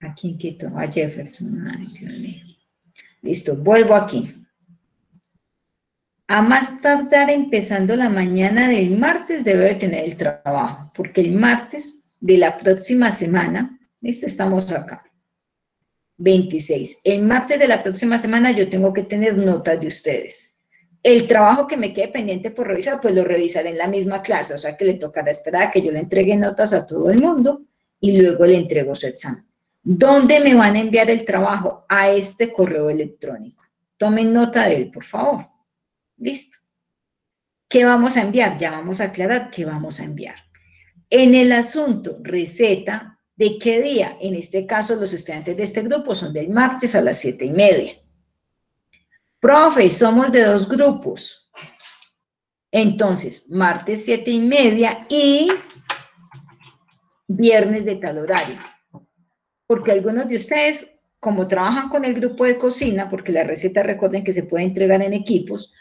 ¿A quién quito? A Jefferson. Ay, Dios mío. Listo, vuelvo aquí. A más tardar empezando la mañana del martes debe de tener el trabajo, porque el martes de la próxima semana, listo, estamos acá. 26. El martes de la próxima semana yo tengo que tener notas de ustedes. El trabajo que me quede pendiente por revisar, pues lo revisaré en la misma clase, o sea que le tocará esperar a que yo le entregue notas a todo el mundo y luego le entrego su examen. ¿Dónde me van a enviar el trabajo? A este correo electrónico. Tomen nota de él, por favor. Listo. ¿Qué vamos a enviar? Ya vamos a aclarar qué vamos a enviar. En el asunto receta, ¿de qué día? En este caso, los estudiantes de este grupo son del martes a las siete y media. Profe, somos de dos grupos. Entonces, martes siete y media y viernes de tal horario porque algunos de ustedes, como trabajan con el grupo de cocina, porque la receta recuerden que se puede entregar en equipos,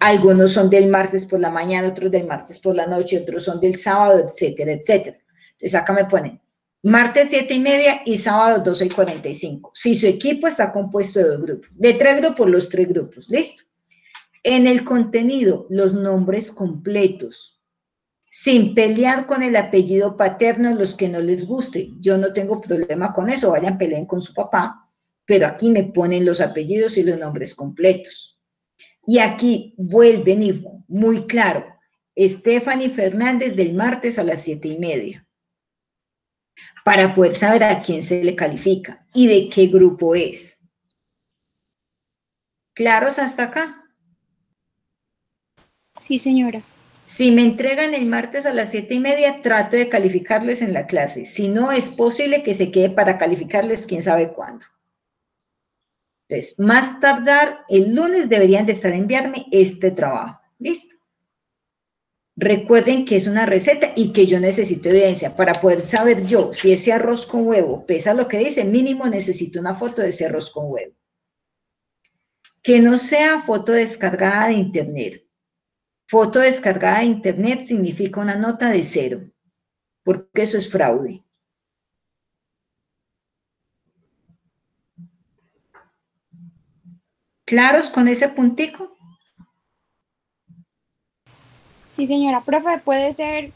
algunos son del martes por la mañana, otros del martes por la noche, otros son del sábado, etcétera, etcétera. Entonces acá me ponen martes 7 y media y sábado 12 y 45. Si su equipo está compuesto de dos grupos, de tres grupos, los tres grupos, ¿listo? En el contenido, los nombres completos, sin pelear con el apellido paterno los que no les guste. Yo no tengo problema con eso, vayan, peleen con su papá, pero aquí me ponen los apellidos y los nombres completos. Y aquí vuelven y muy claro, Stephanie Fernández del martes a las siete y media, para poder saber a quién se le califica y de qué grupo es. ¿Claros hasta acá? Sí, señora. Si me entregan el martes a las siete y media, trato de calificarles en la clase. Si no, es posible que se quede para calificarles quién sabe cuándo. Entonces, más tardar, el lunes deberían de estar enviarme este trabajo. ¿Listo? Recuerden que es una receta y que yo necesito evidencia. Para poder saber yo si ese arroz con huevo pesa lo que dice, mínimo necesito una foto de ese arroz con huevo. Que no sea foto descargada de internet Foto descargada de internet significa una nota de cero, porque eso es fraude. ¿Claros con ese puntico? Sí, señora profe, puede ser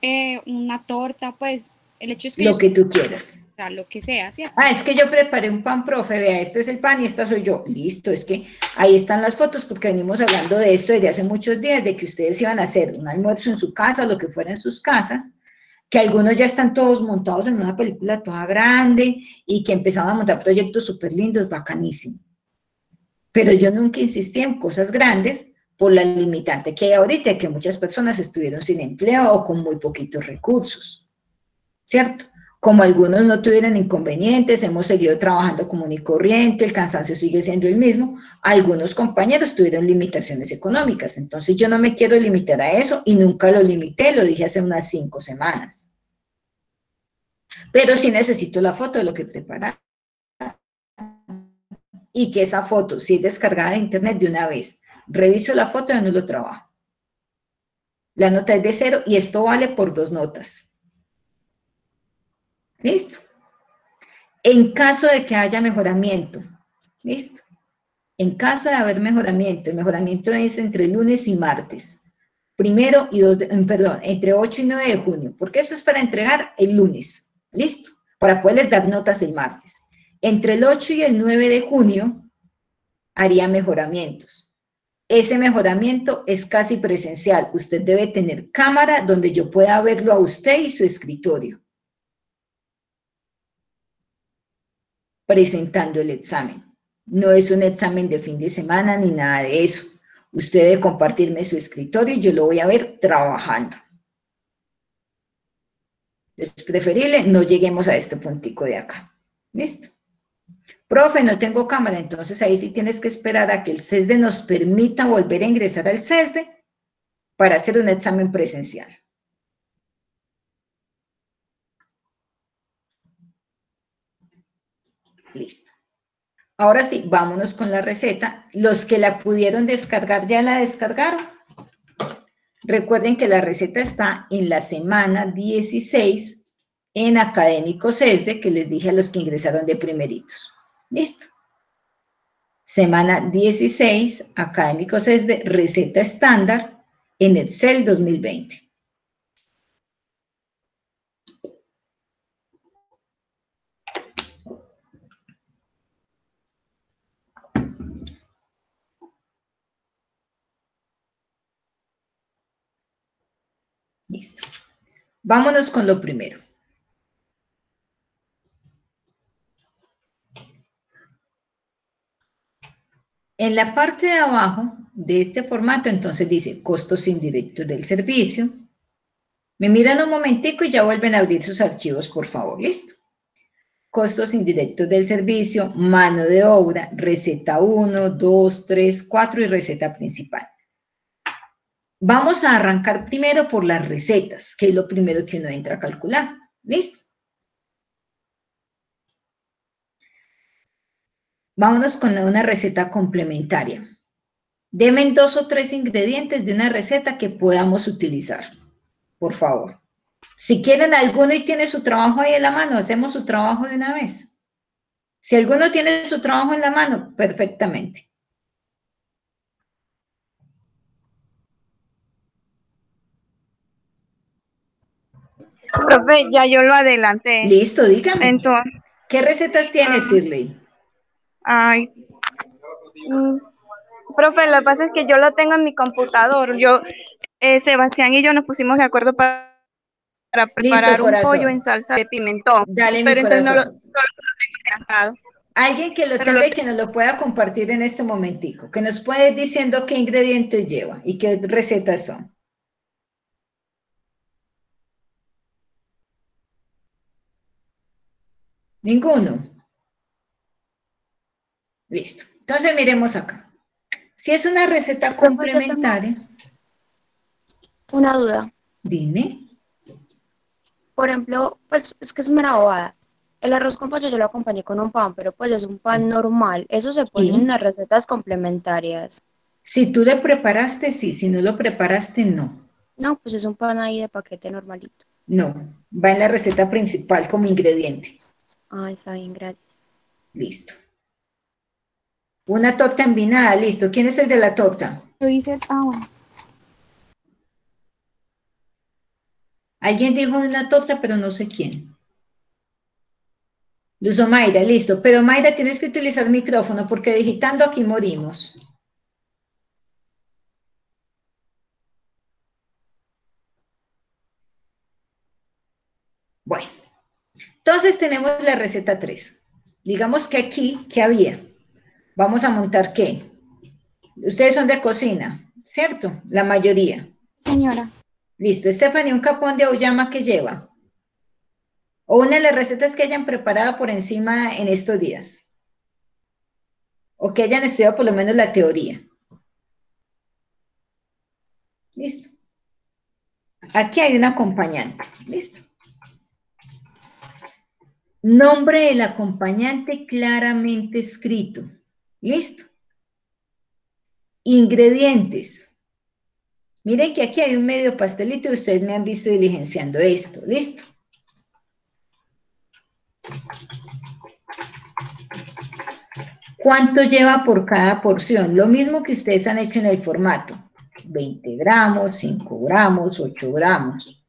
eh, una torta, pues el hecho es que... Lo que tú quieras lo que sea, ¿cierto? Ah, es que yo preparé un pan, profe, vea, este es el pan y esta soy yo. Listo, es que ahí están las fotos porque venimos hablando de esto desde hace muchos días, de que ustedes iban a hacer un almuerzo en su casa, lo que fuera en sus casas, que algunos ya están todos montados en una película toda grande y que empezaban a montar proyectos súper lindos, bacanísimos. Pero yo nunca insistí en cosas grandes por la limitante que hay ahorita, que muchas personas estuvieron sin empleo o con muy poquitos recursos, ¿cierto? Como algunos no tuvieron inconvenientes, hemos seguido trabajando común y corriente, el cansancio sigue siendo el mismo, algunos compañeros tuvieron limitaciones económicas, entonces yo no me quiero limitar a eso y nunca lo limité, lo dije hace unas cinco semanas. Pero sí necesito la foto de lo que preparar. Y que esa foto, si es descargada de internet de una vez, reviso la foto y no lo trabajo. La nota es de cero y esto vale por dos notas. ¿Listo? En caso de que haya mejoramiento, ¿listo? En caso de haber mejoramiento, el mejoramiento es entre lunes y martes, primero y dos, perdón, entre 8 y 9 de junio, porque eso es para entregar el lunes, ¿listo? Para poderles dar notas el martes. Entre el 8 y el 9 de junio haría mejoramientos. Ese mejoramiento es casi presencial. Usted debe tener cámara donde yo pueda verlo a usted y su escritorio. Presentando el examen. No es un examen de fin de semana ni nada de eso. Usted debe compartirme su escritorio y yo lo voy a ver trabajando. Es preferible no lleguemos a este puntico de acá. ¿Listo? Profe, no tengo cámara, entonces ahí sí tienes que esperar a que el CESDE nos permita volver a ingresar al CESDE para hacer un examen presencial. Listo. Ahora sí, vámonos con la receta. Los que la pudieron descargar, ¿ya la descargaron? Recuerden que la receta está en la semana 16 en académicos ESDE que les dije a los que ingresaron de primeritos. Listo. Semana 16, académicos ESDE, receta estándar en Excel 2020. Listo. Vámonos con lo primero. En la parte de abajo de este formato, entonces dice costos indirectos del servicio. Me miran un momentico y ya vuelven a abrir sus archivos, por favor. ¿Listo? Costos indirectos del servicio, mano de obra, receta 1, 2, 3, 4 y receta principal. Vamos a arrancar primero por las recetas, que es lo primero que uno entra a calcular. ¿Listo? Vámonos con una receta complementaria. Deme dos o tres ingredientes de una receta que podamos utilizar, por favor. Si quieren alguno y tiene su trabajo ahí en la mano, hacemos su trabajo de una vez. Si alguno tiene su trabajo en la mano, perfectamente. Profe, ya yo lo adelanté. Listo, dígame. Entonces, ¿Qué recetas tienes, ah, Ay. Mm, profe, lo que pasa es que yo lo tengo en mi computador. Yo, eh, Sebastián y yo nos pusimos de acuerdo para, preparar un pollo en salsa de pimentón. Dale, pero mi entonces no lo, solo lo tengo Alguien que lo tenga y que nos lo pueda compartir en este momentico, que nos puede ir diciendo qué ingredientes lleva y qué recetas son. Ninguno. Listo. Entonces miremos acá. Si es una receta complementaria. Una duda. Dime. Por ejemplo, pues es que es una bobada. El arroz con pollo yo lo acompañé con un pan, pero pues es un pan normal. Eso se pone en las recetas complementarias. Si tú lo preparaste, sí. Si no lo preparaste, no. No, pues es un pan ahí de paquete normalito. No, va en la receta principal como ingrediente. Ah, está bien, gracias. Listo. Una torta envinada, listo. ¿Quién es el de la torta? Lo hice, ah, Alguien dijo una torta, pero no sé quién. Luz Mayra, listo. Pero Mayra, tienes que utilizar el micrófono porque digitando aquí morimos. Bueno. Entonces tenemos la receta 3. Digamos que aquí, ¿qué había? Vamos a montar qué? Ustedes son de cocina, ¿cierto? La mayoría. Señora. Listo. Stephanie, un capón de auyama que lleva. O una de las recetas que hayan preparado por encima en estos días. O que hayan estudiado por lo menos la teoría. Listo. Aquí hay un acompañante. Listo. Nombre del acompañante claramente escrito. ¿Listo? Ingredientes. Miren que aquí hay un medio pastelito y ustedes me han visto diligenciando esto. ¿Listo? ¿Cuánto lleva por cada porción? Lo mismo que ustedes han hecho en el formato. 20 gramos, 5 gramos, 8 gramos.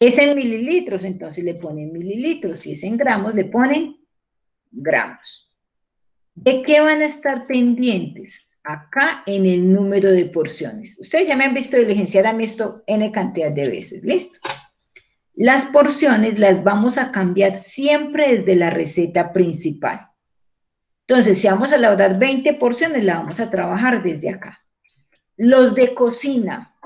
Es en mililitros, entonces le ponen mililitros. Si es en gramos, le ponen gramos. ¿De qué van a estar pendientes? Acá en el número de porciones. Ustedes ya me han visto diligenciar a mí esto n cantidad de veces. ¿Listo? Las porciones las vamos a cambiar siempre desde la receta principal. Entonces, si vamos a elaborar 20 porciones, la vamos a trabajar desde acá. Los de cocina,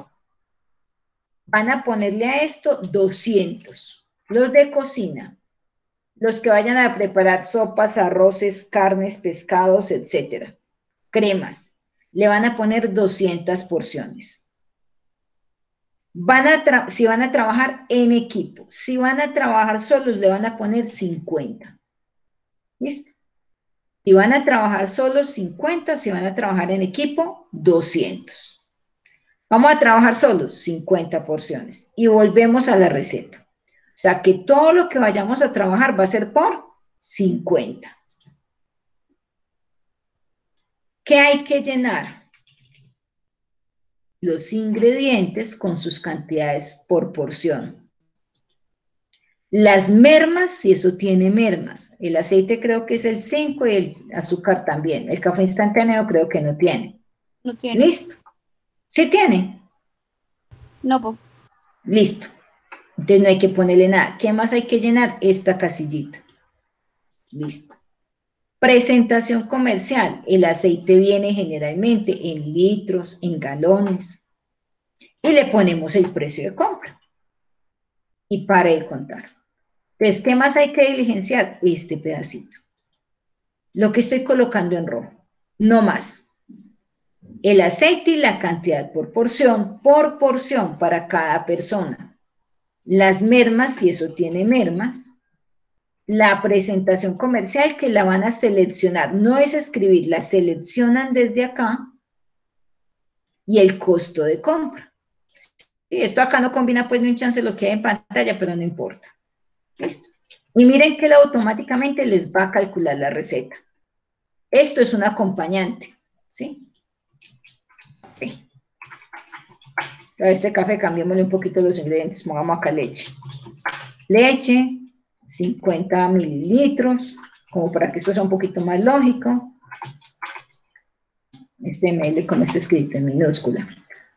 van a ponerle a esto 200. Los de cocina, los que vayan a preparar sopas, arroces, carnes, pescados, etcétera. Cremas, le van a poner 200 porciones. Van a si van a trabajar en equipo, si van a trabajar solos, le van a poner 50. ¿Listo? Si van a trabajar solos, 50. Si van a trabajar en equipo, 200. Vamos a trabajar solos 50 porciones y volvemos a la receta. sea que todo lo que vayamos a trabajar va a ser por 50. ¿Qué hay que llenar? Los ingredientes con sus cantidades por porción. Las mermas, si eso tiene mermas. El aceite creo que es el 5 y el azúcar también. El café instantáneo creo que no tiene. No tiene. Listo. ¿Sí tiene? No, pues. Listo. Entonces no hay que ponerle nada. ¿Qué más hay que llenar? Esta casillita. Listo. Presentación comercial. El aceite viene generalmente en litros, en galones. Y le ponemos el precio de compra. Y para de contar. Entonces, ¿qué más hay que diligenciar? Este pedacito. Lo que estoy colocando en rojo. No más. El aceite y la cantidad por porción, por porción para cada persona. Las mermas, si eso tiene mermas, la presentación comercial que la van a seleccionar. No es escribir, la seleccionan desde acá y el costo de compra. esto acá no combina, pues no un chance lo que hay en pantalla, pero no importa. Listo. Y miren que automáticamente les va a calcular la receta. Esto es un acompañante, ¿sí? A este café cambiémosle un poquito los ingredientes, pongamos acá leche. Leche, 50 mililitros, como para que esto sea un poquito más lógico. Este ml con este escrito en minúscula.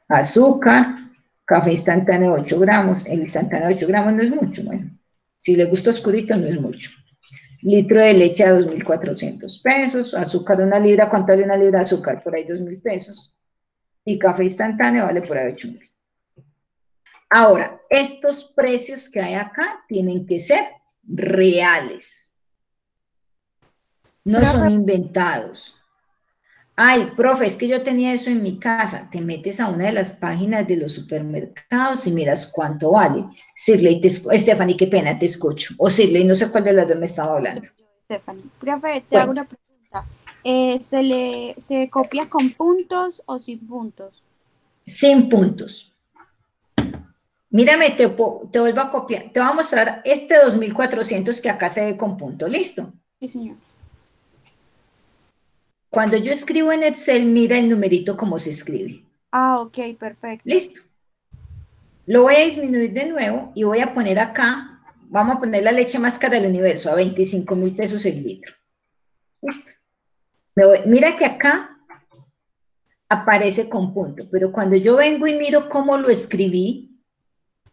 Azúcar, café instantáneo 8 gramos. El instantáneo 8 gramos no es mucho, bueno. Si le gusta oscurito no es mucho. Litro de leche a 2.400 pesos. Azúcar de una libra, ¿cuánto vale una libra de azúcar? Por ahí 2.000 pesos. Y café instantáneo vale por ahí 8.000. Ahora, estos precios que hay acá tienen que ser reales. No son inventados. Ay, profe, es que yo tenía eso en mi casa. Te metes a una de las páginas de los supermercados y miras cuánto vale. Sirley, te, Stephanie, qué pena, te escucho. O Sirley, no sé cuál de las dos me estaba hablando. Stephanie, profe, te hago una pregunta. Eh, ¿se, le, ¿Se copia con puntos o sin puntos? Sin puntos. Mírame, te, te, vuelvo a copiar. Te voy a mostrar este 2400 que acá se ve con punto. ¿Listo? Sí, señor. Cuando yo escribo en Excel, mira el numerito como se escribe. Ah, ok, perfecto. Listo. Lo voy a disminuir de nuevo y voy a poner acá, vamos a poner la leche más cara del universo, a 25 mil pesos el litro. Listo. Mira que acá aparece con punto, pero cuando yo vengo y miro cómo lo escribí,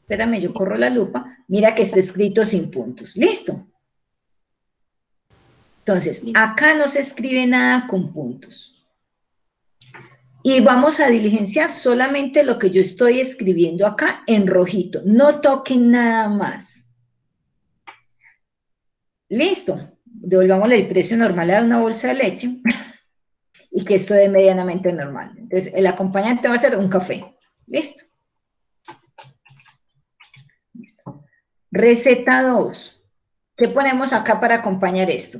Espérame, yo corro la lupa. Mira que está escrito sin puntos. Listo. Entonces, acá no se escribe nada con puntos. Y vamos a diligenciar solamente lo que yo estoy escribiendo acá en rojito. No toquen nada más. Listo. Devolvámosle el precio normal a una bolsa de leche y que esto es medianamente normal. Entonces, el acompañante va a ser un café. Listo. Receta 2. ¿Qué ponemos acá para acompañar esto?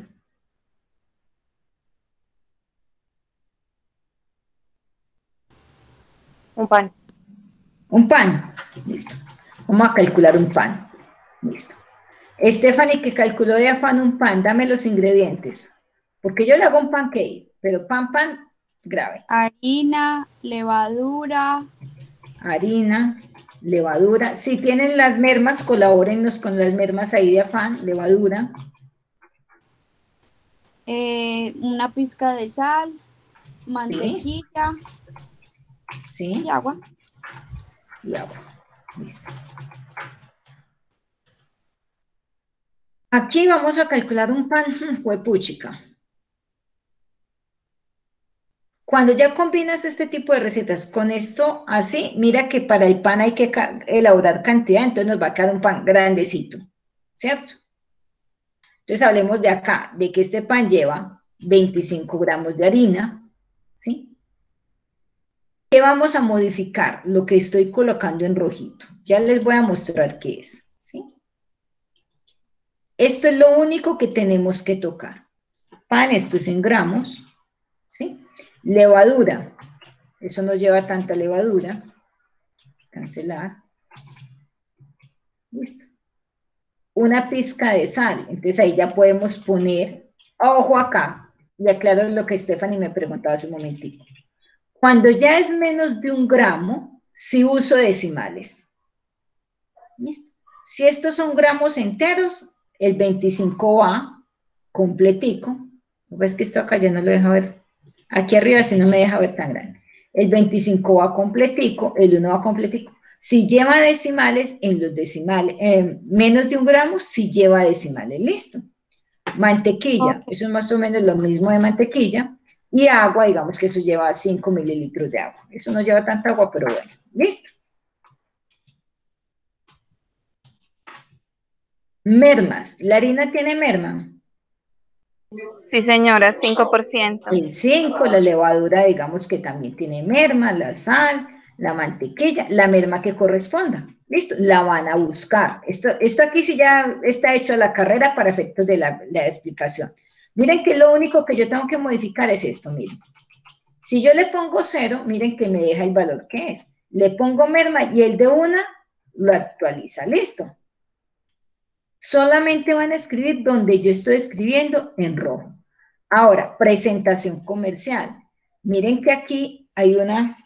Un pan. Un pan. Listo. Vamos a calcular un pan. Listo. Stephanie, que calculó de afán un pan, dame los ingredientes. Porque yo le hago un pancake, pero pan, pan, grave. Harina, levadura. Harina, levadura. Si tienen las mermas, colabórennos con las mermas ahí de afán, levadura. Eh, una pizca de sal, mantequilla. Sí. Y agua. Y agua. Listo. Aquí vamos a calcular un pan huepuchica. Cuando ya combinas este tipo de recetas con esto así, mira que para el pan hay que elaborar cantidad, entonces nos va a quedar un pan grandecito, ¿cierto? Entonces hablemos de acá, de que este pan lleva 25 gramos de harina, ¿sí? ¿Qué vamos a modificar? Lo que estoy colocando en rojito. Ya les voy a mostrar qué es, ¿sí? Esto es lo único que tenemos que tocar. Pan, esto es en gramos, ¿sí? Levadura. Eso no lleva tanta levadura. Cancelar. Listo. una pizca de sal. Entonces ahí ya podemos poner, ojo acá, y aclaro lo que Stephanie me preguntaba hace un momentito. Cuando ya es menos de un gramo, si uso decimales. ¿Listo? Si estos son gramos enteros, el 25A completico. Ves que esto acá ya no lo deja ver. Aquí arriba si no me deja ver tan grande. El 25A completico, el 1 va completico. Si lleva decimales, en los decimales, eh, menos de un gramo, si lleva decimales, listo. Mantequilla, eso es más o menos lo mismo de mantequilla. Y agua, digamos que eso lleva 5 mililitros de agua. Eso no lleva tanta agua, pero bueno, listo. Mermas. ¿La harina tiene merma? Sí, señora, 5%. El 5, la levadura, digamos que también tiene merma, la sal, la mantequilla, la merma que corresponda. Listo, la van a buscar. Esto, esto aquí sí ya está hecho a la carrera para efectos de la, la explicación. Miren que lo único que yo tengo que modificar es esto, miren. Si yo le pongo cero, miren que me deja el valor que es. Le pongo merma y el de una lo actualiza. Listo solamente van a escribir donde yo estoy escribiendo en rojo. Ahora, presentación comercial. Miren que aquí hay una,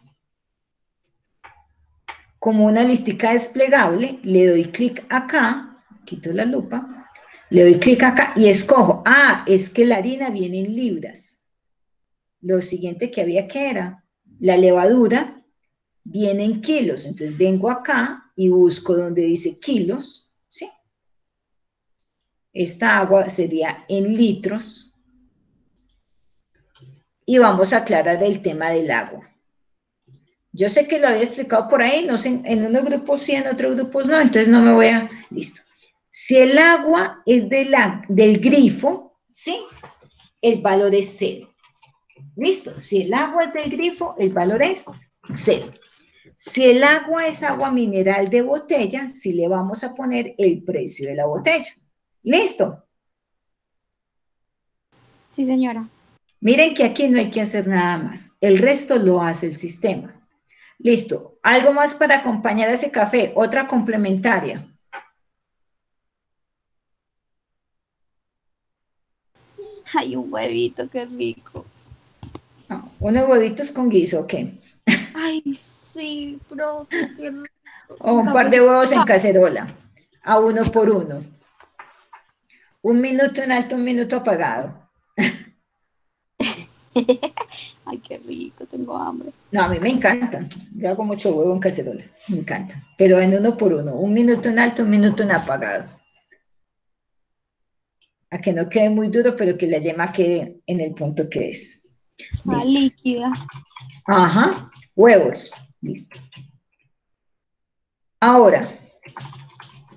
como una listica desplegable, le doy clic acá, quito la lupa, le doy clic acá y escojo, ah, es que la harina viene en libras. Lo siguiente que había que era, la levadura viene en kilos, entonces vengo acá y busco donde dice kilos, esta agua sería en litros. Y vamos a aclarar el tema del agua. Yo sé que lo había explicado por ahí, no sé, en unos grupos sí, en otros grupos no, entonces no me voy a... Listo. Si el agua es de la, del grifo, ¿sí? El valor es cero. ¿Listo? Si el agua es del grifo, el valor es cero. Si el agua es agua mineral de botella, sí le vamos a poner el precio de la botella. ¿Listo? Sí, señora. Miren que aquí no hay que hacer nada más. El resto lo hace el sistema. Listo. ¿Algo más para acompañar a ese café? Otra complementaria. Hay un huevito, qué rico. unos huevitos con guiso, ¿ok? Ay, sí, bro, qué rico. O un par de huevos en cacerola, a uno por uno. Un minuto en alto, un minuto apagado. Ay, qué rico, tengo hambre. No, a mí me encantan. Yo hago mucho huevo en cacerola, me encanta. Pero en uno por uno, un minuto en alto, un minuto en apagado. A que no quede muy duro, pero que la yema quede en el punto que es. Ah, líquida. Ajá, huevos. Listo. Ahora,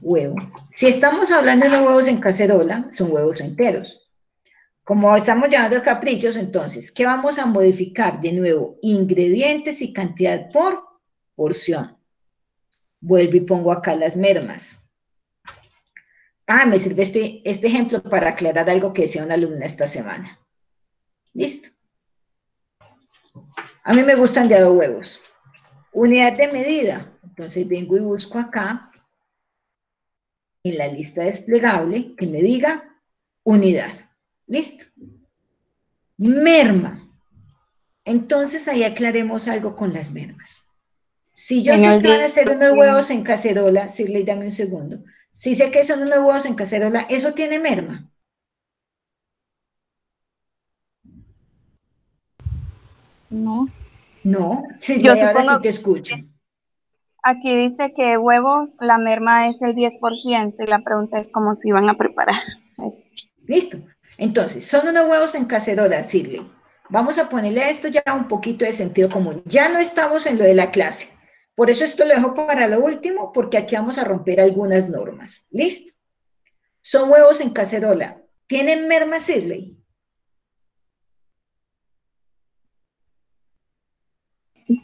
huevo. Si estamos hablando de huevos en cacerola, son huevos enteros. Como estamos llamando caprichos, entonces, ¿qué vamos a modificar? De nuevo, ingredientes y cantidad por porción. Vuelvo y pongo acá las mermas. Ah, me sirve este, este ejemplo para aclarar algo que decía una alumna esta semana. Listo. A mí me gustan de dos huevos. Unidad de medida. Entonces vengo y busco acá en la lista desplegable que me diga unidad. Listo. Merma. Entonces ahí aclaremos algo con las mermas. Si yo sé que van a hacer unos huevos en cacerola, le dame un segundo. Si sé que son unos huevos en cacerola, ¿eso tiene merma? No. No, sí, yo ahora sí te escucho. Aquí dice que huevos, la merma es el 10% y la pregunta es cómo se iban a preparar. Listo. Entonces, son unos huevos en cacerola, Sirley. Vamos a ponerle a esto ya un poquito de sentido común. Ya no estamos en lo de la clase. Por eso esto lo dejo para lo último, porque aquí vamos a romper algunas normas. ¿Listo? Son huevos en cacerola. ¿Tienen merma, Sirley?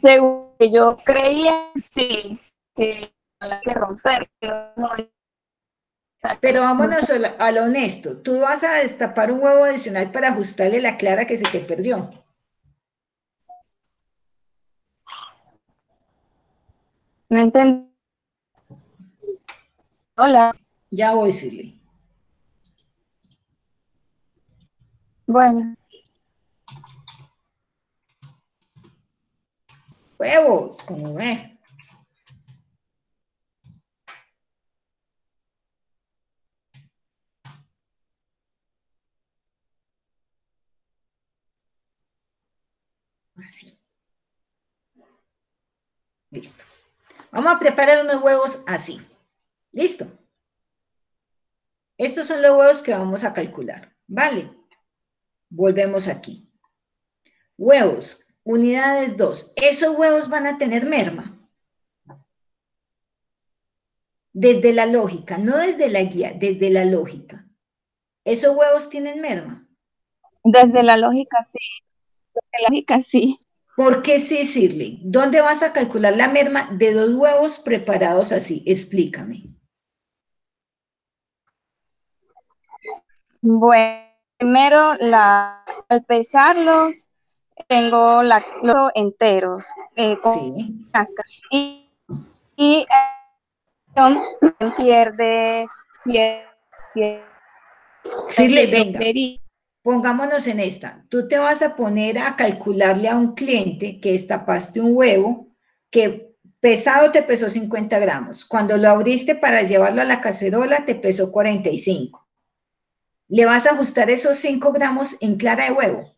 Según yo creía, sí, que hay que romper, pero no. Pero vámonos a lo honesto. Tú vas a destapar un huevo adicional para ajustarle la clara que se te perdió. No entendí. Hola. Ya voy, Silly. Bueno. Huevos, como ve. Así. Listo. Vamos a preparar unos huevos así. Listo. Estos son los huevos que vamos a calcular. Vale. Volvemos aquí. Huevos, unidades 2. Esos huevos van a tener merma. Desde la lógica, no desde la guía, desde la lógica. ¿Esos huevos tienen merma? Desde la lógica, sí. Desde la lógica, sí. ¿Por qué sí, Sirley? ¿Dónde vas a calcular la merma de dos huevos preparados así? Explícame. Bueno, primero la, al pesarlos tengo la, los enteros eh, con Sí. cáscara. y, y eh, pierde, pierde, pierde Sirley, venga. Pongámonos en esta. Tú te vas a poner a calcularle a un cliente que destapaste un huevo que pesado te pesó 50 gramos. Cuando lo abriste para llevarlo a la cacerola te pesó 45. Le vas a ajustar esos 5 gramos en clara de huevo.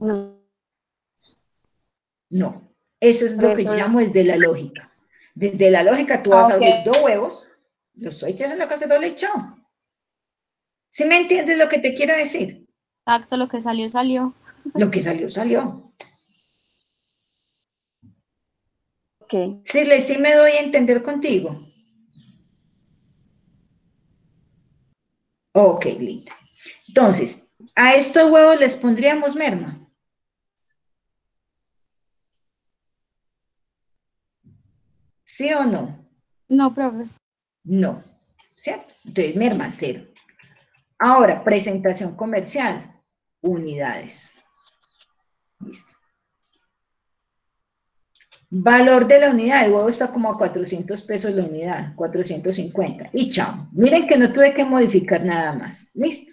No, No. Eso es lo que yo llamo desde la lógica. Desde la lógica tú vas Ah, a abrir dos huevos, los echas en la cacerola y chao. ¿Sí me entiendes lo que te quiero decir? Exacto, lo que salió, salió. Lo que salió, salió. ok. Sí, le sí me doy a entender contigo. Ok, linda. Entonces, a estos huevos les pondríamos merma. ¿Sí o no? No, profe. No. ¿Cierto? Entonces, merma cero. Ahora, presentación comercial. Unidades. Listo. Valor de la unidad, el huevo está como a 400 pesos la unidad, 450. Y chao. Miren que no tuve que modificar nada más. Listo.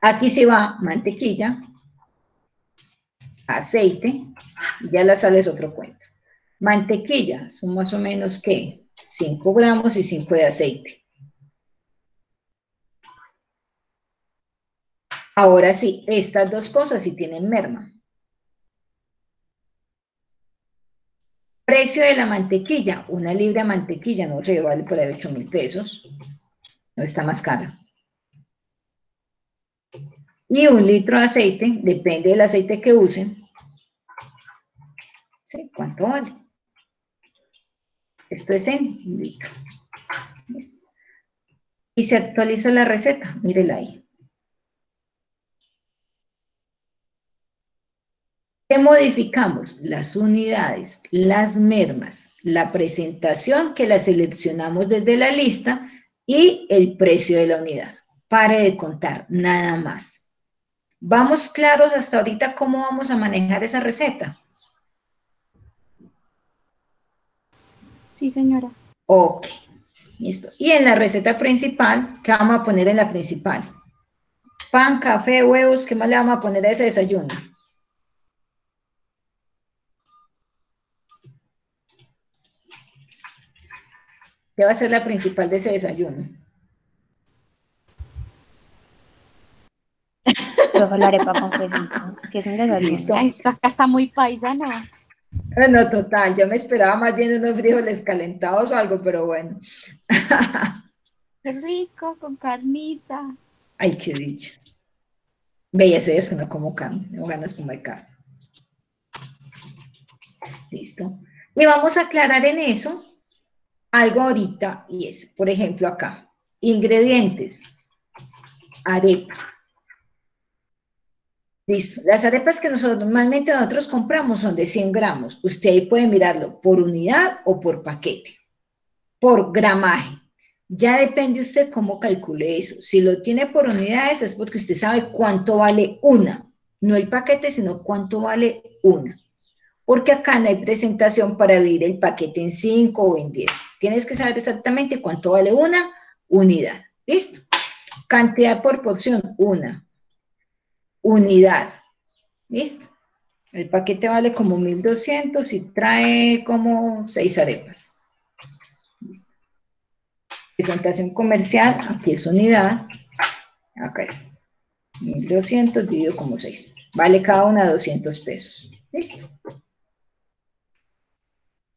Aquí se va mantequilla, aceite, y ya la sal es otro cuento. Mantequilla, son más o menos, ¿qué? 5 gramos y 5 de aceite. Ahora sí, estas dos cosas sí tienen merma. Precio de la mantequilla, una libra de mantequilla, no sé, vale por ahí 8 mil pesos. No está más cara. Y un litro de aceite, depende del aceite que usen. ¿Sí? ¿Cuánto vale? Esto es en. Y se actualiza la receta, mírela ahí. ¿Qué modificamos? Las unidades, las mermas, la presentación que la seleccionamos desde la lista y el precio de la unidad. Pare de contar, nada más. ¿Vamos claros hasta ahorita cómo vamos a manejar esa receta? Sí, señora. Ok, listo. Y en la receta principal, ¿qué vamos a poner en la principal? Pan, café, huevos, ¿qué más le vamos a poner a ese desayuno? ¿Qué va a ser la principal de ese desayuno? Profe, la arepa con quesito, que es un desayuno. Listo. Ay, esto acá está muy paisano. Bueno, total, yo me esperaba más bien unos frijoles calentados o algo, pero bueno. Qué rico, con carnita. Ay, qué dicha. Ese es que no como carne, no ganas como de carne. Listo. Y vamos a aclarar en eso algo ahorita, y es, por ejemplo, acá, ingredientes, arepa. Listo. Las arepas que nosotros, normalmente nosotros compramos son de 100 gramos. Usted ahí puede mirarlo por unidad o por paquete, por gramaje. Ya depende usted cómo calcule eso. Si lo tiene por unidades es porque usted sabe cuánto vale una. No el paquete, sino cuánto vale una. porque acá no hay presentación para dividir el paquete en 5 o en 10. Tienes que saber exactamente cuánto vale una unidad. ¿Listo? Cantidad por porción, una. Unidad. ¿Listo? El paquete vale como 1200 y trae como 6 arepas. ¿Listo? Presentación comercial, aquí es unidad. Acá es 1200 dividido como 6. Vale cada una 200 pesos. ¿Listo?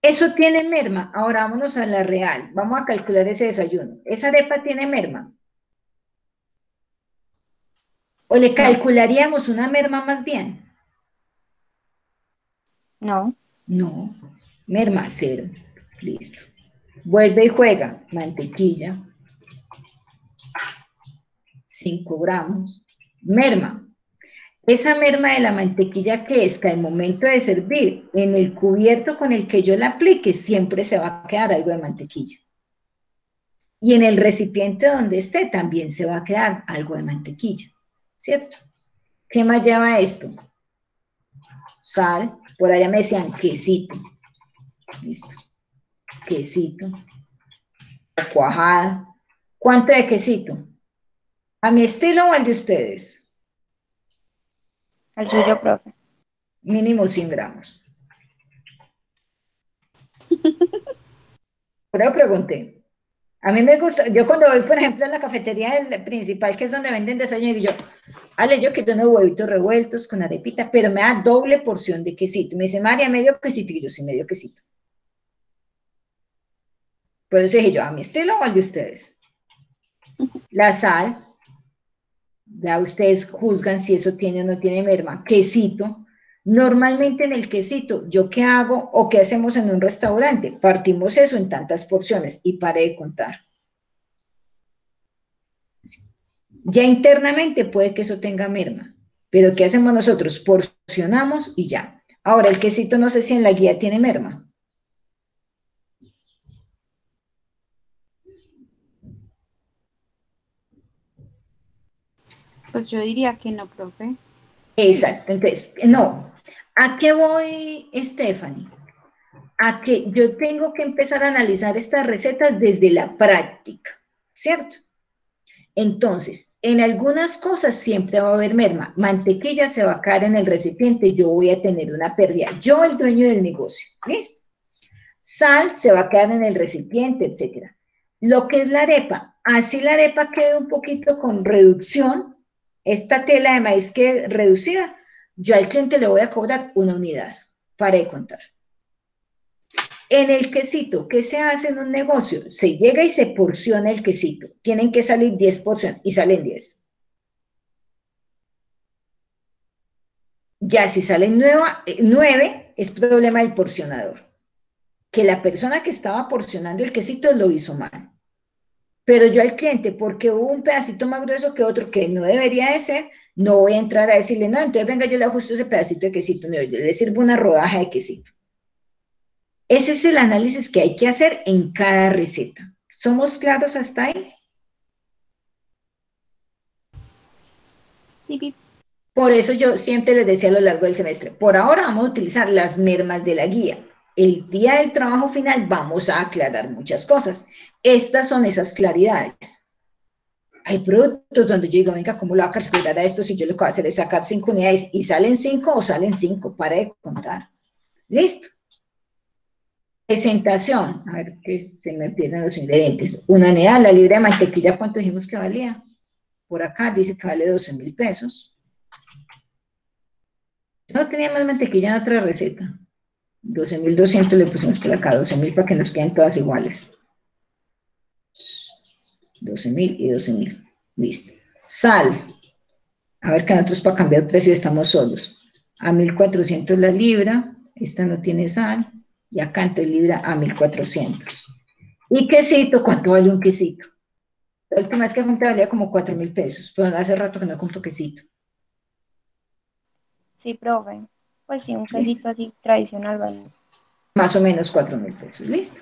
Eso tiene merma. Ahora vámonos a la real. Vamos a calcular ese desayuno. ¿Esa arepa tiene merma? ¿O le calcularíamos una merma más bien? No. No. Merma, cero. Listo. Vuelve y juega. Mantequilla. 5 gramos. Merma. Esa merma de la mantequilla que es que al momento de servir, en el cubierto con el que yo la aplique, siempre se va a quedar algo de mantequilla. Y en el recipiente donde esté también se va a quedar algo de mantequilla, ¿cierto? ¿Qué más lleva esto? Sal, por allá me decían quesito. Listo. Quesito. Cuajada. ¿Cuánto de quesito? ¿A mi estilo o al de ustedes? El suyo, profe. Mínimo 100 gramos. Pero pregunté. A mí me gusta, yo cuando voy, por ejemplo, a la cafetería del principal, que es donde venden desayuno, y yo, Ale, yo quiero unos huevitos revueltos con arepita, pero me da doble porción de quesito. Me dice, María, medio quesito, y yo, sí, medio quesito. Por eso dije yo, ¿a mi estilo o al de ustedes? La sal, ya ustedes juzgan si eso tiene o no tiene merma, quesito. Normalmente en el quesito, ¿yo qué hago o qué hacemos en un restaurante? Partimos eso en tantas porciones y pare de contar. Ya internamente puede que eso tenga merma, pero ¿qué hacemos nosotros? Porcionamos y ya. Ahora, el quesito no sé si en la guía tiene merma. Pues yo diría que no, profe. Exacto, entonces, no. ¿A qué voy, Stephanie? A que yo tengo que empezar a analizar estas recetas desde la práctica, ¿cierto? Entonces, en algunas cosas siempre va a haber merma. Mantequilla se va a caer en el recipiente, yo voy a tener una pérdida. Yo, el dueño del negocio, ¿listo? Sal se va a quedar en el recipiente, etcétera. Lo que es la arepa, así la arepa queda un poquito con reducción, esta tela de maíz que reducida, yo al cliente le voy a cobrar una unidad para de contar. En el quesito, ¿qué se hace en un negocio? Se llega y se porciona el quesito. Tienen que salir 10 porciones y salen 10. Ya si salen 9, eh, es problema del porcionador. Que la persona que estaba porcionando el quesito lo hizo mal. Pero yo al cliente, porque hubo un pedacito más grueso que otro que no debería de ser, no voy a entrar a decirle, no, entonces venga, yo le ajusto ese pedacito de quesito, no, yo le sirvo una rodaja de quesito. Ese es el análisis que hay que hacer en cada receta. ¿Somos claros hasta ahí? Sí. Por eso yo siempre les decía a lo largo del semestre, por ahora vamos a utilizar las mermas de la guía el día del trabajo final vamos a aclarar muchas cosas. Estas son esas claridades. Hay productos donde yo digo, venga, ¿cómo lo voy a calcular a esto si yo lo que voy a hacer es sacar cinco unidades y salen cinco o salen cinco? Para de contar. Listo. Presentación. A ver que se me pierden los ingredientes. Una unidad, la libra de mantequilla, ¿cuánto dijimos que valía? Por acá dice que vale 12 mil pesos. No tenía más mantequilla en otra receta. 12.200 le pusimos por acá, 12.000 para que nos queden todas iguales. 12.000 y 12.000. Listo. Sal. A ver que nosotros para cambiar precio estamos solos. A 1.400 la libra. Esta no tiene sal. Y acá entonces libra a 1.400. ¿Y quesito? ¿Cuánto vale un quesito? La última vez que compré valía como 4.000 pesos. Pero hace rato que no compro quesito. Sí, profe. Pues sí, un quesito así tradicional vale. Más o menos cuatro mil pesos, listo.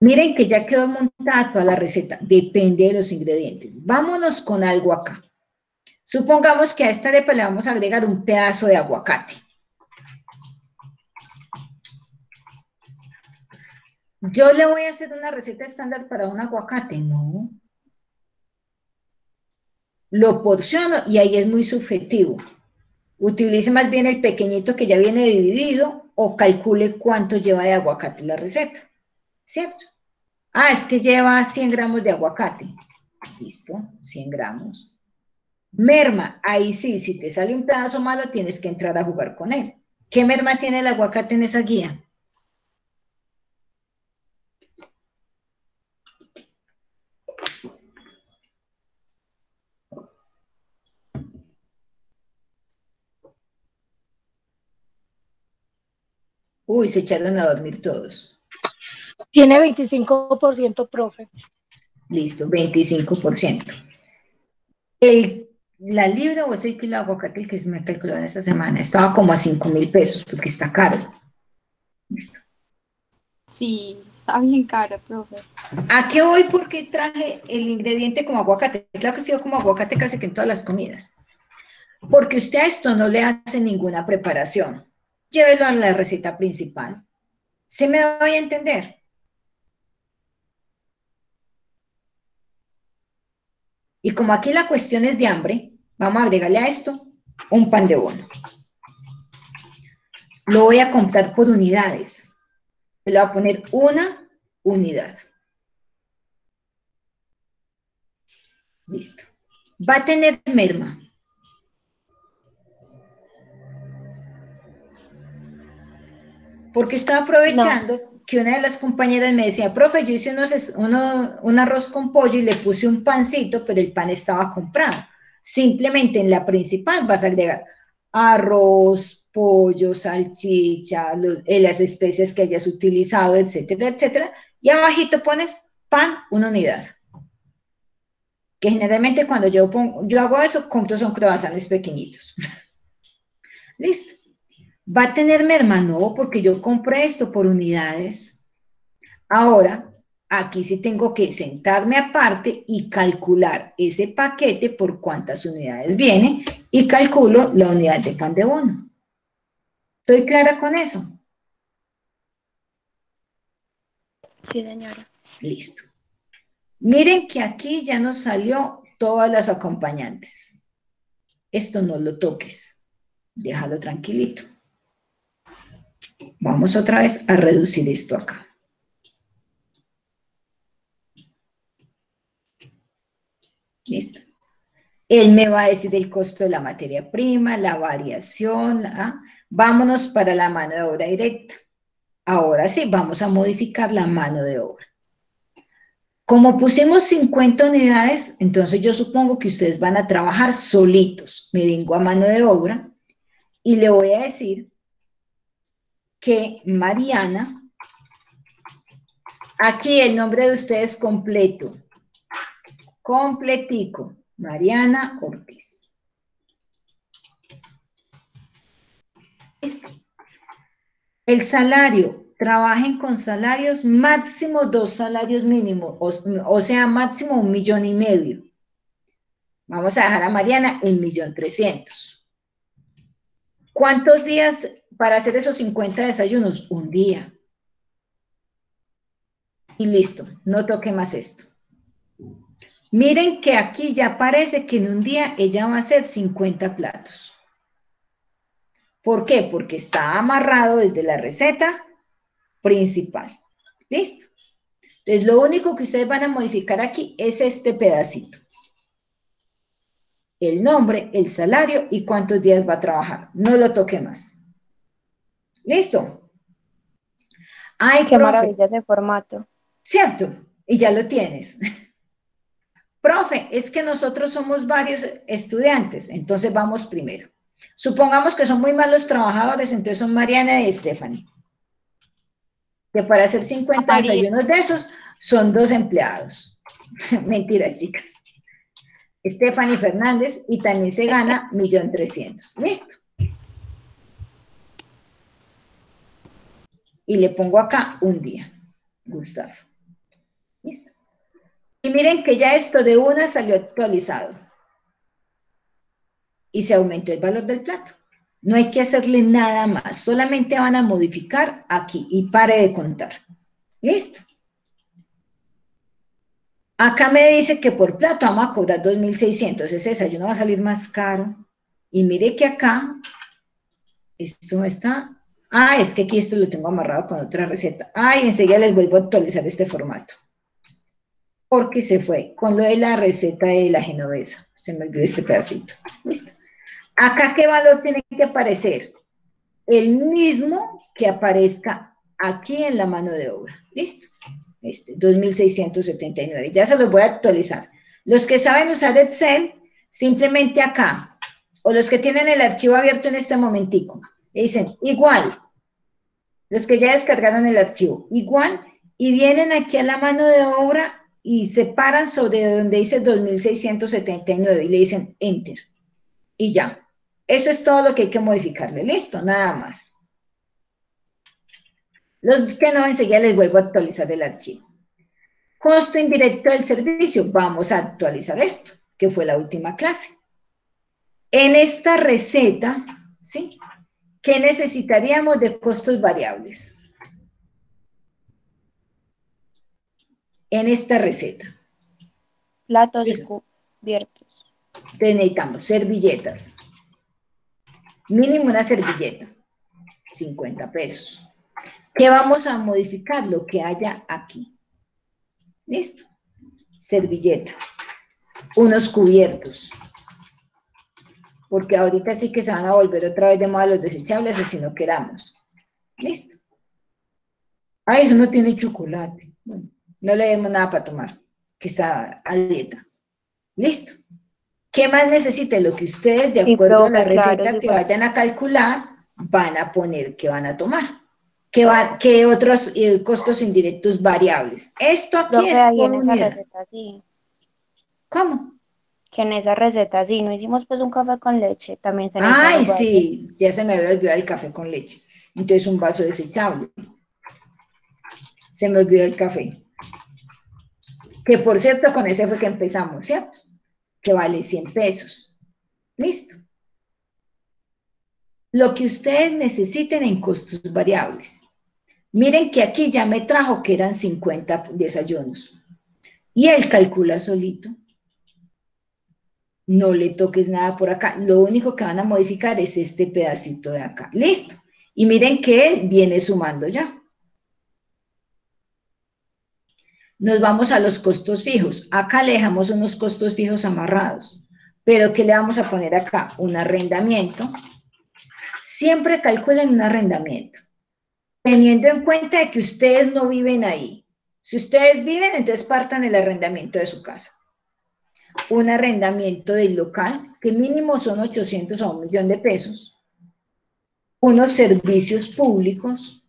Miren que ya quedó montada toda la receta, depende de los ingredientes. Vámonos con algo acá. Supongamos que a esta arepa le vamos a agregar un pedazo de aguacate. Yo le voy a hacer una receta estándar para un aguacate, no. Lo porciono y ahí es muy subjetivo. Utilice más bien el pequeñito que ya viene dividido o calcule cuánto lleva de aguacate la receta. ¿Cierto? Ah, es que lleva 100 gramos de aguacate. Listo, 100 gramos. Merma, ahí sí, si te sale un pedazo malo, tienes que entrar a jugar con él. ¿Qué merma tiene el aguacate en esa guía? Uy, se echaron a dormir todos. Tiene 25%, profe. Listo, 25%. El, la libra o el 6 kilos de aguacate que se me calculó en esta semana estaba como a 5 mil pesos porque está caro. Listo. Sí, está bien caro, profe. ¿A qué voy? Porque traje el ingrediente como aguacate. Claro que sido como aguacate casi que en todas las comidas. Porque usted a esto no le hace ninguna preparación llévelo a la receta principal. ¿Se me voy a entender? Y como aquí la cuestión es de hambre, vamos a agregarle a esto un pan de bono. Lo voy a comprar por unidades. Le voy a poner una unidad. Listo. Va a tener merma. porque estaba aprovechando que una de las compañeras me decía, profe, yo hice unos, un arroz con pollo y le puse un pancito, pero el pan estaba comprado. Simplemente en la principal vas a agregar arroz, pollo, salchicha, eh, las especies que hayas utilizado, etcétera, etcétera. Y abajito pones pan, una unidad. Que generalmente cuando yo, yo hago eso, compro son croissants pequeñitos. Listo. ¿Va a tener merma? No, porque yo compré esto por unidades. Ahora, aquí sí tengo que sentarme aparte y calcular ese paquete por cuántas unidades viene y calculo la unidad de pan de bono. ¿Estoy clara con eso? Sí, señora. Listo. Miren que aquí ya nos salió todas las acompañantes. Esto no lo toques. Déjalo tranquilito. Vamos otra vez a reducir esto acá. Listo. Él me va a decir el costo de la materia prima, la variación. ¿ah? Vámonos para la mano de obra directa. Ahora sí, vamos a modificar la mano de obra. Como pusimos 50 unidades, entonces yo supongo que ustedes van a trabajar solitos. Me vengo a mano de obra y le voy a decir que Mariana, aquí el nombre de ustedes completo, completico, Mariana Ortiz. El salario, trabajen con salarios máximo dos salarios mínimos, o, o, sea, máximo un millón y medio. Vamos a dejar a Mariana en millón trescientos. ¿Cuántos días para hacer esos 50 desayunos, un día. Y listo, no toque más esto. Miren que aquí ya parece que en un día ella va a hacer 50 platos. ¿Por qué? Porque está amarrado desde la receta principal. ¿Listo? Entonces, lo único que ustedes van a modificar aquí es este pedacito. El nombre, el salario y cuántos días va a trabajar. No lo toque más. ¿Listo? Ay, qué maravilla ese formato. Cierto, y ya lo tienes. profe, es que nosotros somos varios estudiantes, entonces vamos primero. Supongamos que son muy malos trabajadores, entonces son Mariana y Stephanie. Que para hacer 50 desayunos de esos son dos empleados. Mentira, chicas. Stephanie Fernández y también se gana 1.300.000. Listo. Y le pongo acá un día, Gustavo. ¿Listo? Y miren que ya esto de una salió actualizado. Y se aumentó el valor del plato. No hay que hacerle nada más, solamente van a modificar aquí y pare de contar. Listo. Acá me dice que por plato vamos a cobrar 2.600. Ese desayuno va a salir más caro. Y mire que acá, esto está. Ah, es que aquí esto lo tengo amarrado con otra receta. Ay, enseguida les vuelvo a actualizar este formato. Porque se fue con lo de la receta de la genovesa. Se me olvidó este pedacito. Listo. Acá, ¿qué valor tiene que aparecer? El mismo que aparezca aquí en la mano de obra. ¿Listo? Este, 2679. Ya se los voy a actualizar. Los que saben usar Excel, simplemente acá, o los que tienen el archivo abierto en este momentico, dicen igual. Los que ya descargaron el archivo, igual, y vienen aquí a la mano de obra y se paran sobre donde dice 2679 y le dicen Enter. Y ya. Eso es todo lo que hay que modificarle. Listo, nada más. Los que no, enseguida les vuelvo a actualizar el archivo. Costo indirecto del servicio. Vamos a actualizar esto, que fue la última clase. En esta receta, ¿sí? ¿Qué necesitaríamos de costos variables? En esta receta. Platos cubiertos. Necesitamos servilletas. Mínimo una servilleta. 50 pesos. ¿Qué vamos a modificar? Lo que haya aquí. ¿Listo? Servilleta. Unos cubiertos. Porque ahorita sí que se van a volver otra vez de moda los desechables, así no queramos. ¿Listo? Ah, eso no tiene chocolate. Bueno, no le demos nada para tomar, que está a dieta. ¿Listo? ¿Qué más necesite? Lo que ustedes, de acuerdo a la receta que vayan a calcular, van a poner que van a tomar que, va, que otros eh, costos indirectos variables. Esto aquí es por unidad. Receta, sí. ¿Cómo? Que en esa receta sí, no hicimos pues un café con leche, también se Ay, sí, ya se me había olvidado el café con leche. Entonces un vaso desechable. Se me olvidó el café. Que por cierto, con ese fue que empezamos, ¿cierto? Que vale 100 pesos. Listo lo que ustedes necesiten en costos variables. Miren que aquí ya me trajo que eran 50 desayunos. Y él calcula solito. No le toques nada por acá. Lo único que van a modificar es este pedacito de acá. Listo. Y miren que él viene sumando ya. Nos vamos a los costos fijos. Acá le dejamos unos costos fijos amarrados. Pero ¿qué le vamos a poner acá? Un arrendamiento siempre calculen un arrendamiento, teniendo en cuenta que ustedes no viven ahí. Si ustedes viven, entonces partan el arrendamiento de su casa. Un arrendamiento del local, que mínimo son 800 a un millón de pesos. Unos servicios públicos,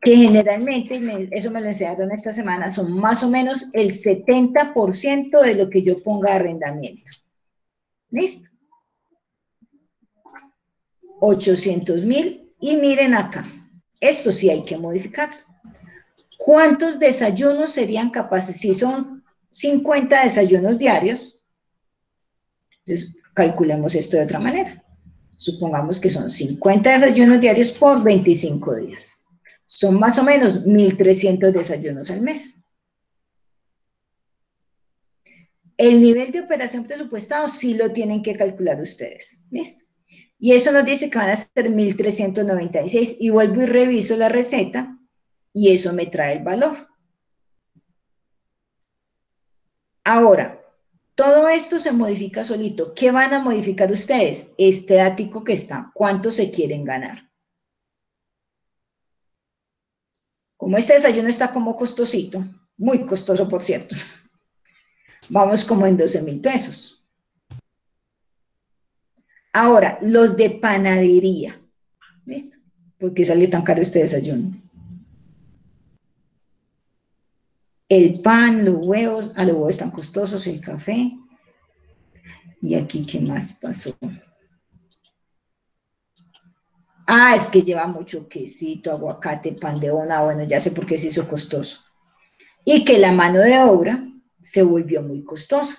que generalmente, eso me lo enseñaron esta semana, son más o menos el 70% de lo que yo ponga de arrendamiento. ¿Listo? 800 mil y miren acá, esto sí hay que modificar. ¿Cuántos desayunos serían capaces? Si son 50 desayunos diarios, entonces calculemos esto de otra manera. Supongamos que son 50 desayunos diarios por 25 días. Son más o menos 1.300 desayunos al mes. El nivel de operación presupuestado sí lo tienen que calcular ustedes. ¿Listo? Y eso nos dice que van a ser 1396 y vuelvo y reviso la receta y eso me trae el valor. Ahora, todo esto se modifica solito. ¿Qué van a modificar ustedes? Este dático que está, ¿cuánto se quieren ganar? Como este desayuno está como costosito, muy costoso por cierto, vamos como en 12 mil pesos. Ahora, los de panadería. ¿Listo? ¿Por qué salió tan caro este desayuno? El pan, los huevos, a los huevos están costosos, el café. Y aquí, ¿qué más pasó? Ah, es que lleva mucho quesito, aguacate, pan de ona, bueno, ya sé por qué se hizo costoso. Y que la mano de obra se volvió muy costosa.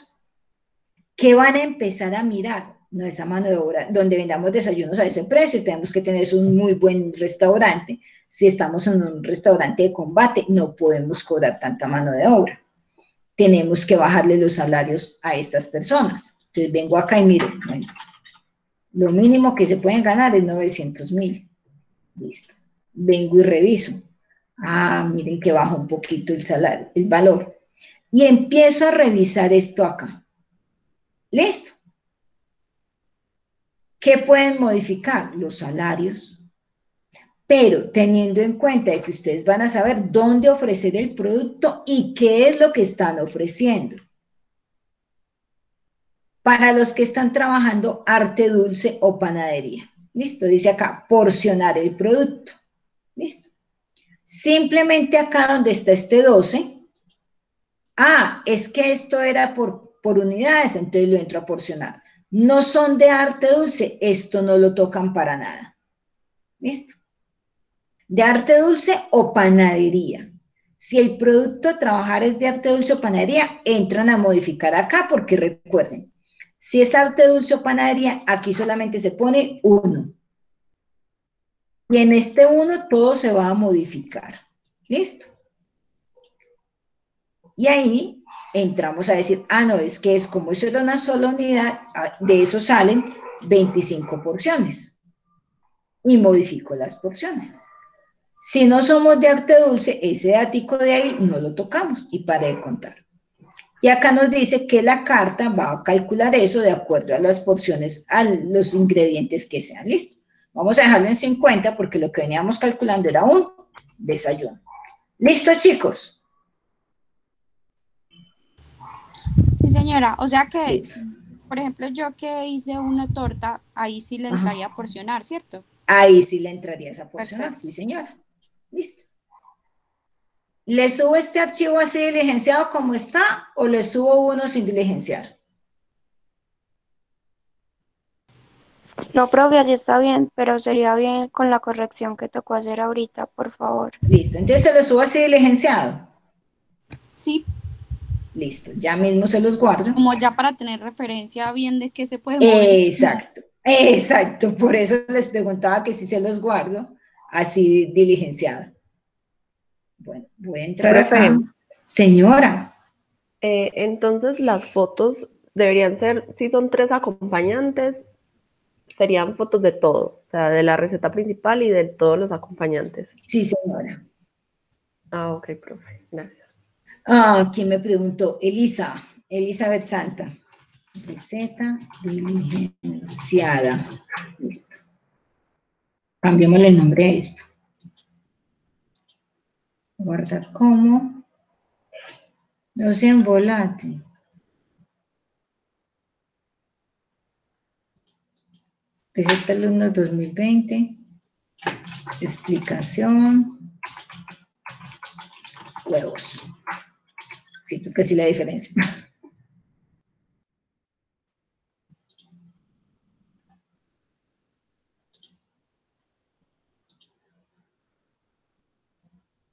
¿Qué van a empezar a mirar? No esa mano de obra, donde vendamos desayunos a ese precio, tenemos que tener un muy buen restaurante. Si estamos en un restaurante de combate, no podemos cobrar tanta mano de obra. Tenemos que bajarle los salarios a estas personas. Entonces vengo acá y miro, bueno, lo mínimo que se pueden ganar es 900 mil. Listo. Vengo y reviso. Ah, miren que baja un poquito el salario, el valor. Y empiezo a revisar esto acá. Listo. ¿Qué pueden modificar? Los salarios, pero teniendo en cuenta de que ustedes van a saber dónde ofrecer el producto y qué es lo que están ofreciendo. Para los que están trabajando arte dulce o panadería. Listo, dice acá, porcionar el producto. Listo. Simplemente acá donde está este 12, ah, es que esto era por, por unidades, entonces lo entro a porcionar no son de arte dulce, esto no lo tocan para nada. ¿Listo? De arte dulce o panadería. Si el producto a trabajar es de arte dulce o panadería, entran a modificar acá porque recuerden, si es arte dulce o panadería, aquí solamente se pone uno. Y en este uno todo se va a modificar. ¿Listo? Y ahí entramos a decir, ah, no, es que es como eso era una sola unidad, ah, de eso salen 25 porciones. Y modifico las porciones. Si no somos de arte dulce, ese dático de ahí no lo tocamos y para de contar. Y acá nos dice que la carta va a calcular eso de acuerdo a las porciones, a los ingredientes que sean listos. Vamos a dejarlo en 50 porque lo que veníamos calculando era un desayuno. ¿Listo, chicos? Señora. O sea que, por ejemplo, yo que hice una torta, ahí sí le entraría a porcionar, ¿cierto? Ahí sí le entraría a porcionar, sí, señora. Listo. ¿Le subo este archivo así diligenciado como está o le subo uno sin diligenciar? No, profe, así está bien, pero sería bien con la corrección que tocó hacer ahorita, por favor. Listo, entonces se lo subo así diligenciado. Sí. Listo, ya mismo se los guardo. Como ya para tener referencia bien de qué se puede mover. Exacto, exacto. Por eso les preguntaba que si se los guardo así diligenciado. Bueno, voy a entrar acá. Señora. Eh, entonces las fotos deberían ser, si son tres acompañantes, serían fotos de todo, o sea, de la receta principal y de todos los acompañantes. Sí, señora. Ah, ok, profe. Ah, ¿quién me preguntó? Elisa, Elizabeth Santa. Receta diligenciada. Listo. Cambiémosle el nombre a esto. Guardar como. No se volate. Receta alumno 2020. Explicación. Huevos. Sí, porque sí la diferencia.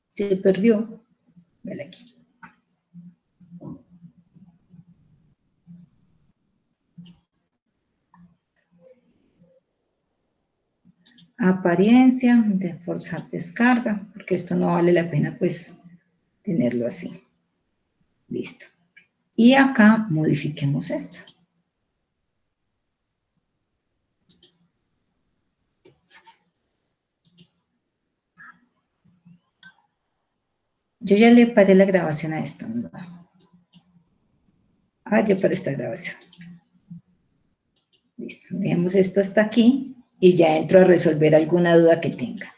Se perdió. Vale aquí. Apariencia de forzar descarga, porque esto no vale la pena pues tenerlo así. Listo. Y acá modifiquemos esto. Yo ya le paré la grabación a esto. Ah, yo para esta grabación. Listo, dejemos esto hasta aquí y ya entro a resolver alguna duda que tenga.